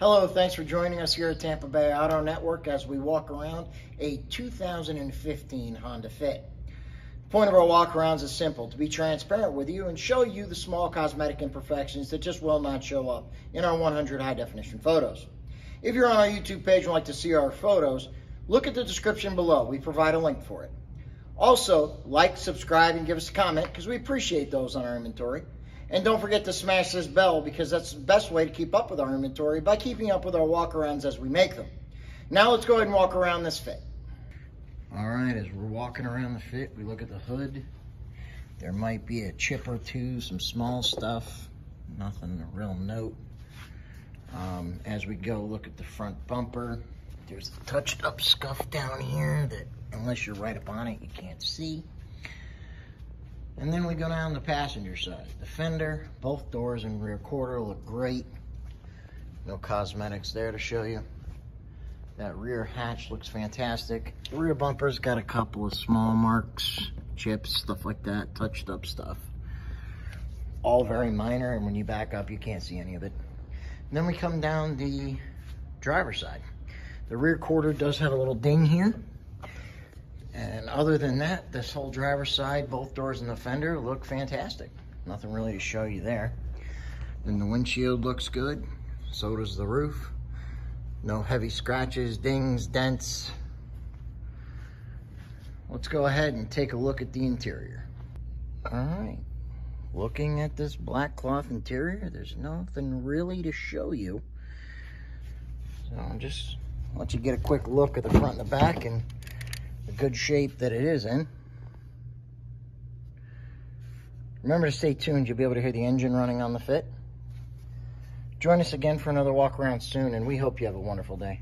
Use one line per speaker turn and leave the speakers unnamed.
Hello, thanks for joining us here at Tampa Bay Auto Network as we walk around a 2015 Honda Fit. The point of our walkarounds is simple, to be transparent with you and show you the small cosmetic imperfections that just will not show up in our 100 high definition photos. If you're on our YouTube page and like to see our photos, look at the description below. We provide a link for it. Also, like, subscribe, and give us a comment because we appreciate those on our inventory. And don't forget to smash this bell because that's the best way to keep up with our inventory by keeping up with our walkarounds as we make them. Now let's go ahead and walk around this fit. All right, as we're walking around the fit, we look at the hood. There might be a chip or two, some small stuff, nothing to real note. Um, as we go, look at the front bumper. There's a touched up scuff down here that, unless you're right up on it, you can't see. And then we go down the passenger side. The fender, both doors and rear quarter look great. No cosmetics there to show you. That rear hatch looks fantastic. The rear bumper's got a couple of small marks, chips, stuff like that, touched up stuff. All very minor, and when you back up, you can't see any of it. And then we come down the driver's side. The rear quarter does have a little ding here. And other than that, this whole driver's side, both doors and the fender look fantastic. Nothing really to show you there. Then the windshield looks good. So does the roof. No heavy scratches, dings, dents. Let's go ahead and take a look at the interior. All right. Looking at this black cloth interior, there's nothing really to show you. So I'm just let you get a quick look at the front and the back and the good shape that it is in. Remember to stay tuned. You'll be able to hear the engine running on the fit. Join us again for another walk around soon, and we hope you have a wonderful day.